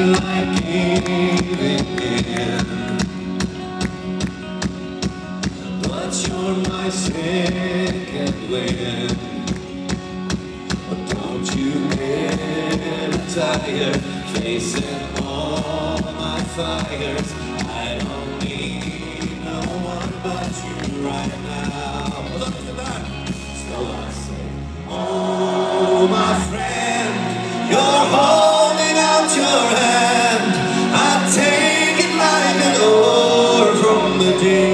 like giving in But you're my second wind. But don't you get tired Facing all my I don't need no one but you right now. So I say, oh my friend, you're home the day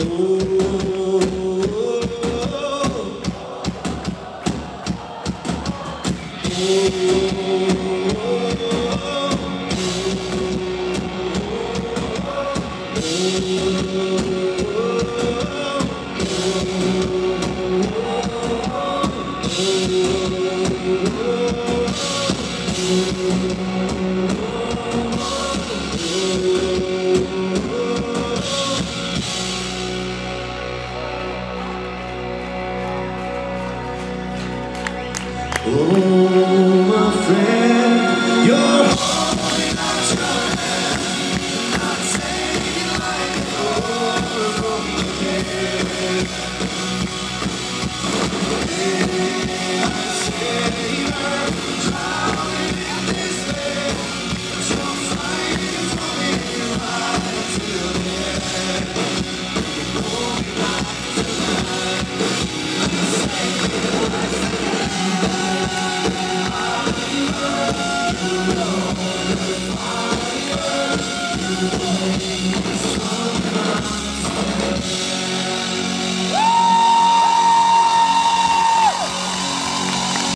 Ooh. Oh, my friend. Thank you.